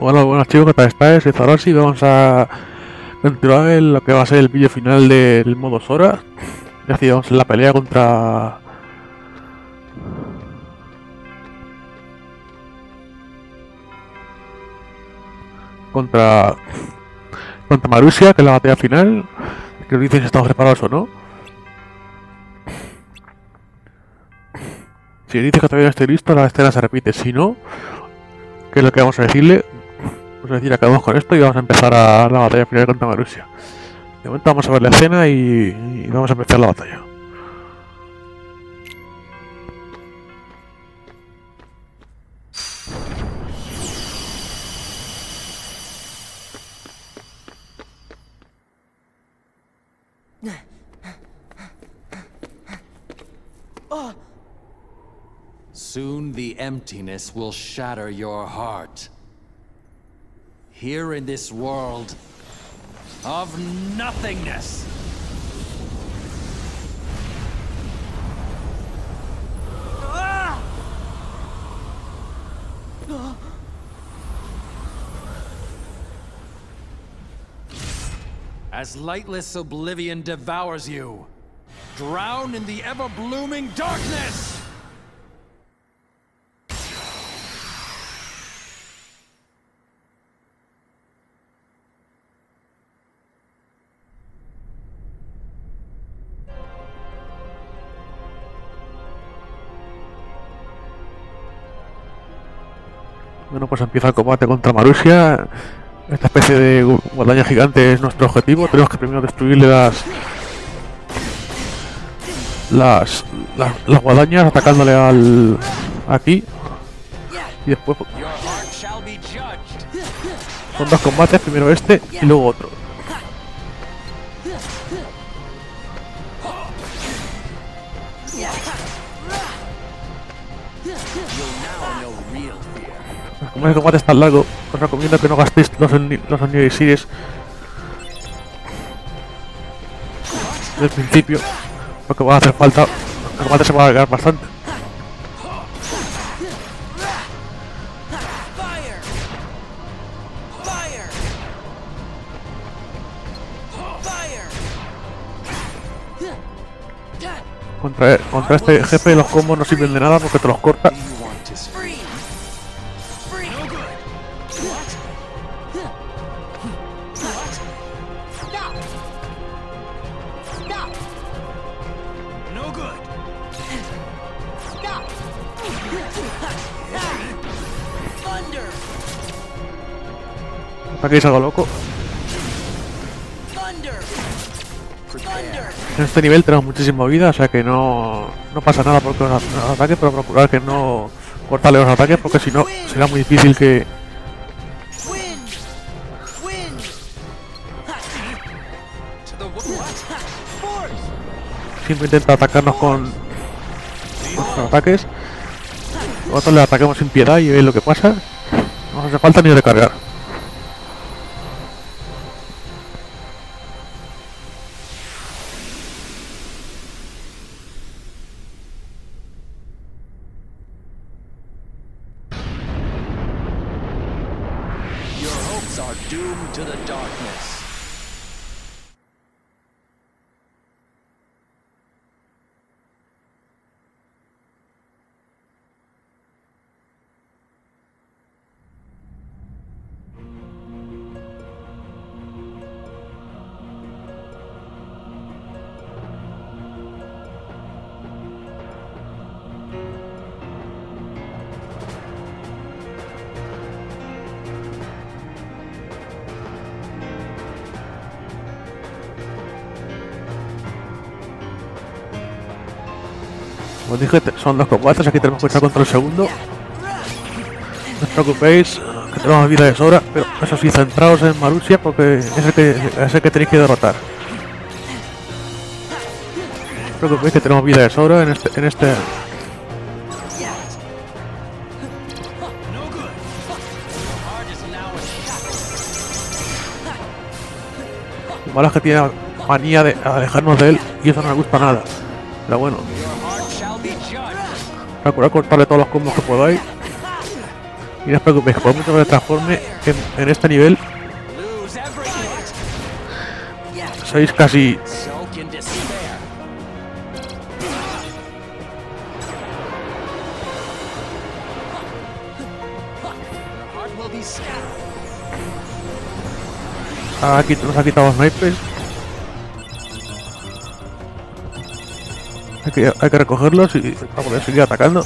Bueno, buenas chicos, ¿qué tal estáis? Soy Zarosi y vamos a continuar en lo que va a ser el vídeo final del modo Sora. Vamos en la pelea contra... Contra... Contra Marusia, que es la batalla final. Que nos dicen si estamos preparados o no. Si dice que todavía no estoy listo, la escena se repite. Si no, ¿qué es lo que vamos a decirle? Vamos a decir, acabamos con esto y vamos a empezar a la batalla final contra Marusia. De momento vamos a ver la escena y, y vamos a empezar la batalla. Soon the emptiness will shatter your heart. Here in this world of nothingness. As lightless oblivion devours you, drown in the ever-blooming darkness! Bueno, pues empieza el combate contra Marusia. Esta especie de gu- guadaña gigante es nuestro objetivo. Tenemos que primero destruirle las las las, las guadañas atacándole al aquí y después judged. son dos combates, primero este y luego otro. Fear. Como el combate es tan largo, os recomiendo que no gastéis los, los del principio, porque va a hacer falta. El combate se va a alargar bastante. Contra, contra este jefe los combos no sirven de nada porque te los corta. Ataque algo loco. Thunder! Thunder! En este nivel tenemos muchísima vida, o sea que no, no pasa nada porque nos, nos ataque, pero procurar que no cortarle los ataques porque si no será muy difícil que, siempre intenta atacarnos con nuestros ataques. Nosotros le ataquemos sin piedad y veis lo que pasa. No hace falta ni recargar. Are doomed to the darkness. Dije, son dos combates, aquí tenemos que luchar contra el segundo. No os preocupéis, que tenemos vida de sobra, pero eso sí, centraos en Marusia porque es el que, es el que tenéis que derrotar. No os preocupéis que tenemos vida de sobra en este, en este, Lo malo es que tiene manía de alejarnos de él y eso no me gusta nada. Pero bueno, Procurad cortarle todos los combos que podáis. Y no os preocupéis, por mucho que me transforme en, en este nivel, sois casi scattered. Aquí nos ha quitado snipers. Hay que, recogerlos y para poder seguir atacando.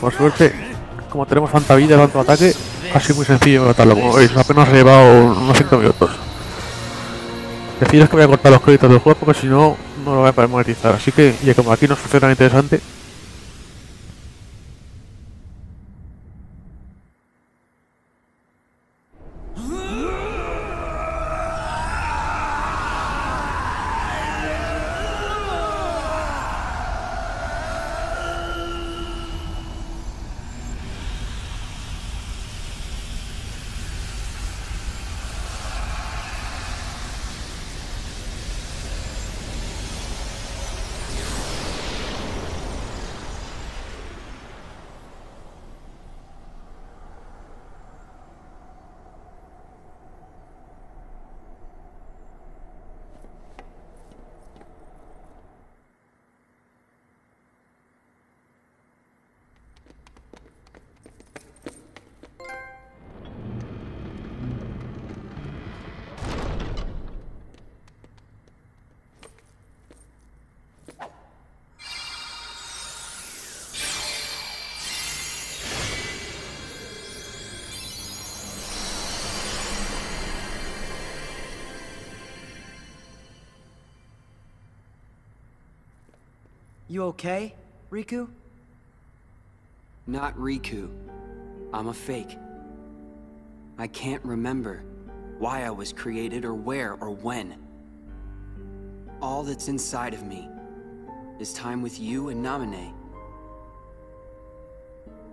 Por suerte, como tenemos tanta vida, tanto ataque, ha sido muy sencillo matarlo. Como veis, apenas he llevado unos 5 minutos. Deciros que voy a cortar los créditos del juego porque si no, no lo voy a poder monetizar. Así que, ya como aquí no sucede nada interesante, You okay, Riku? Not Riku. I'm a fake. I can't remember why I was created or where or when. All that's inside of me is time with you and Naminé.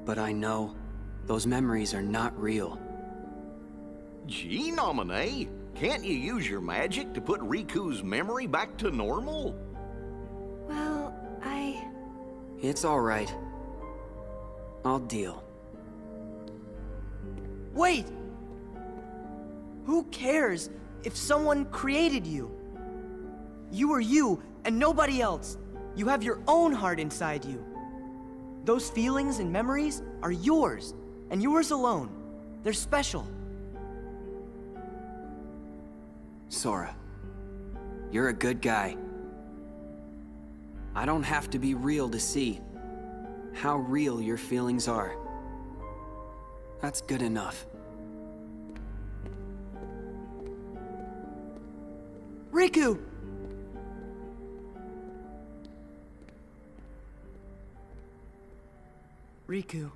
But I know those memories are not real. Gee, Naminé, can't you use your magic to put Riku's memory back to normal? It's alright. I'll deal. Wait! Who cares if someone created you? You are you and nobody else. You have your own heart inside you. Those feelings and memories are yours, and yours alone. They're special. Sora, you're a good guy. I don't have to be real to see how real your feelings are. That's good enough. Riku! Riku.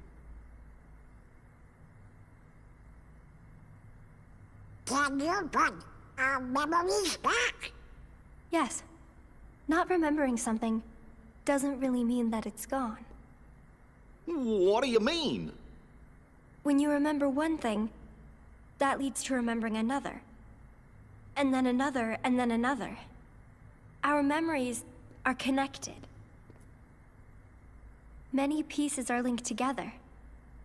Can you put our memories back? Yes. Not remembering something doesn't really mean that it's gone. What do you mean? When you remember one thing, that leads to remembering another. And then another, and then another. Our memories are connected. Many pieces are linked together,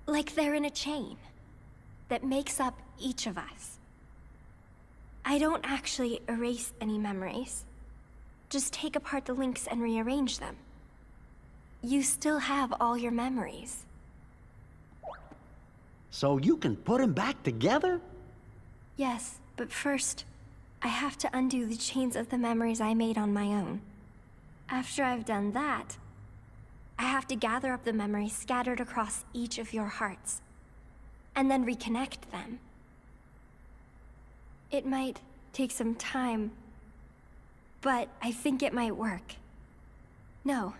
like they're in a chain that makes up each of us. I don't actually erase any memories, just take apart the links and rearrange them. You still have all your memories. So you can put them back together? Yes, but first, I have to undo the chains of the memories I made on my own. After I've done that, I have to gather up the memories scattered across each of your hearts, and then reconnect them. It might take some time, but I think it might work. No,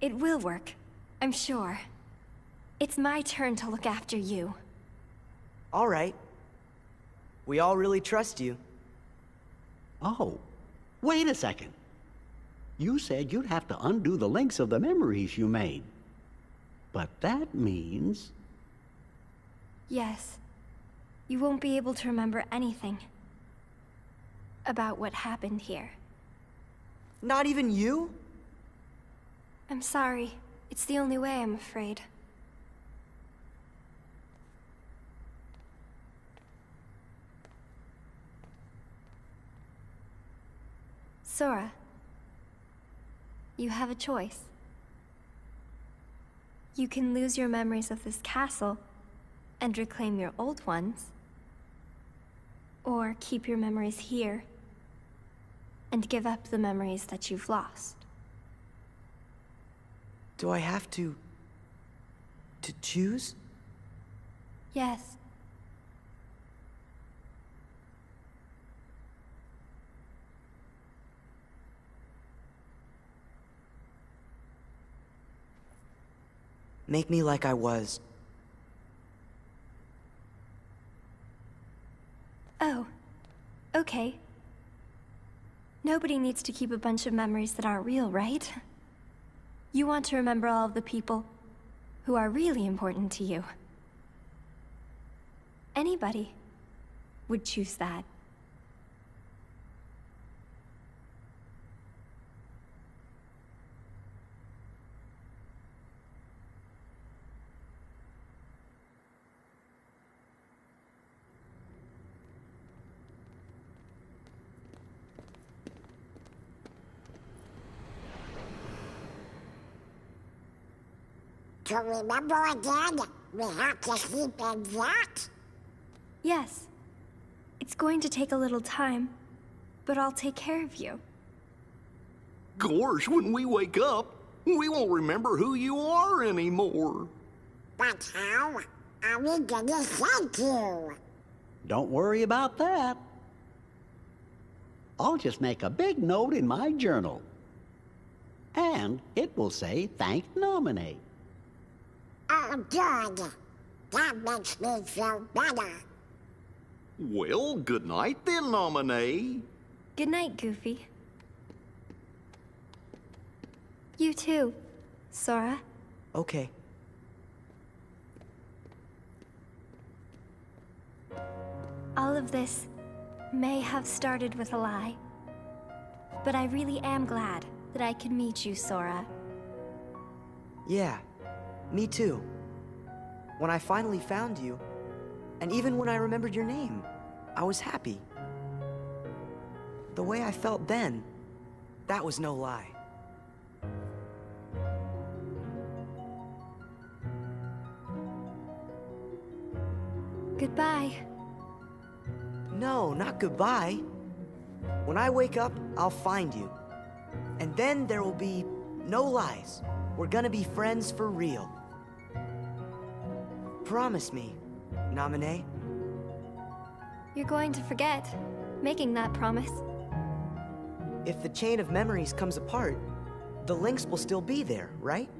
it will work, I'm sure. It's my turn to look after you. All right. We all really trust you. Oh, wait a second. You said you'd have to undo the links of the memories you made. But that means. Yes. You won't be able to remember anything about what happened here. Not even you? I'm sorry. It's the only way, I'm afraid. Sora, you have a choice. You can lose your memories of this castle and reclaim your old ones, or keep your memories here and give up the memories that you've lost. Do I have to... to choose? Yes. Make me like I was. Oh, okay. Nobody needs to keep a bunch of memories that aren't real, right? You want to remember all of the people who are really important to you. Anybody would choose that. To remember again, we have to sleep in that? Yes. It's going to take a little time, but I'll take care of you. Gosh, when we wake up, we won't remember who you are anymore. But how are we gonna thank you? Don't worry about that. I'll just make a big note in my journal. And it will say thank Naminé. Oh, good. That makes me feel better. Well, good night then, Naminé. Good night, Goofy. You too, Sora. Okay. All of this may have started with a lie. But I really am glad that I could meet you, Sora. Yeah, me too. When I finally found you, and even when I remembered your name, I was happy. The way I felt then, that was no lie. Goodbye. No, not goodbye. When I wake up, I'll find you. And then there will be no lies. We're gonna be friends for real. Promise me, Naminé. You're going to forget making that promise. If the chain of memories comes apart, the links will still be there, right?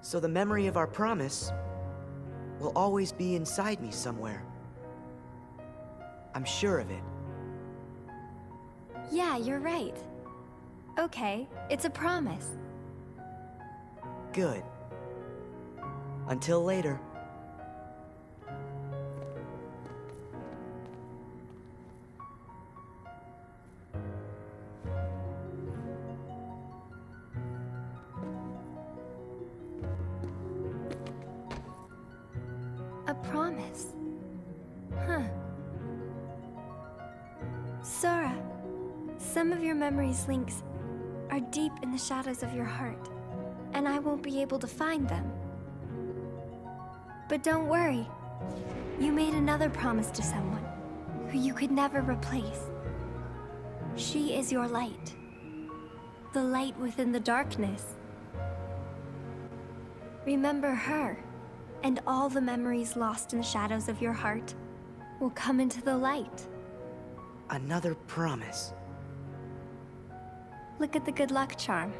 So the memory of our promise will always be inside me somewhere. I'm sure of it. Yeah, you're right. Okay, it's a promise. Good. Until later. A promise. Huh. Sora, some of your memories links are deep in the shadows of your heart, and I won't be able to find them. But don't worry. You made another promise to someone who you could never replace. She is your light. The light within the darkness. Remember her, and all the memories lost in the shadows of your heart will come into the light. Another promise. Look at the good luck charm.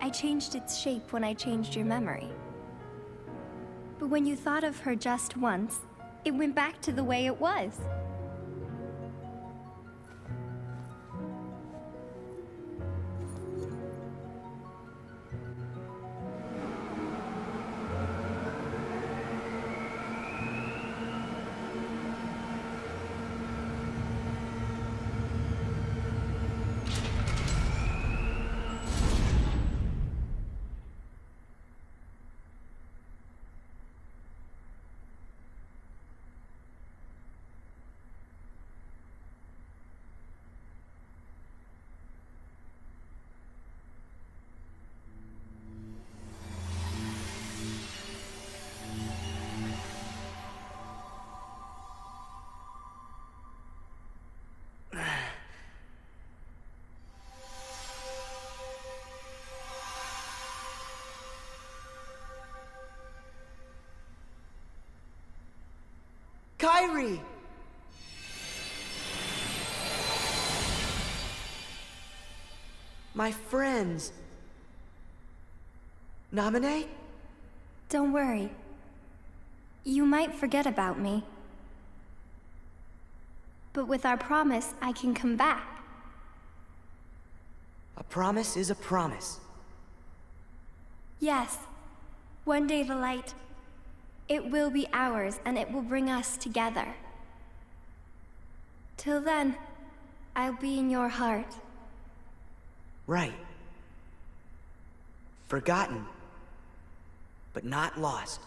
I changed its shape when I changed your memory. But when you thought of her just once, it went back to the way it was. My friends. Naminé? Don't worry. You might forget about me. But with our promise, I can come back. A promise is a promise. Yes. One day the light it will be ours, and it will bring us together. Till then, I'll be in your heart. Right. Forgotten, but not lost.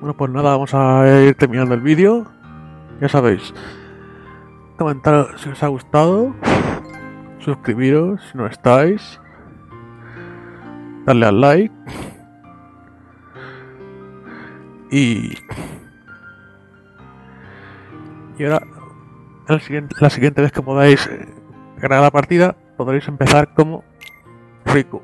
Bueno, pues nada, vamos a ir terminando el vídeo. Ya sabéis, comentar si os ha gustado, suscribiros si no estáis, darle al like y y ahora el siguiente- la siguiente vez que podáis eh, ganar la partida podréis empezar como Riku.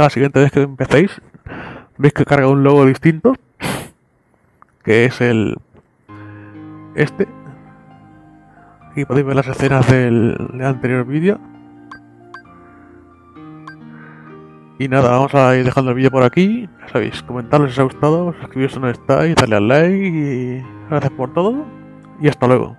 La siguiente vez que empecéis, veis que carga un logo distinto, que es el este. Aquí podéis ver las escenas del, anterior vídeo. Y nada, vamos a ir dejando el vídeo por aquí. Ya sabéis, comentarlo si os ha gustado, suscribiros si no estáis, darle al like y gracias por todo. Y hasta luego.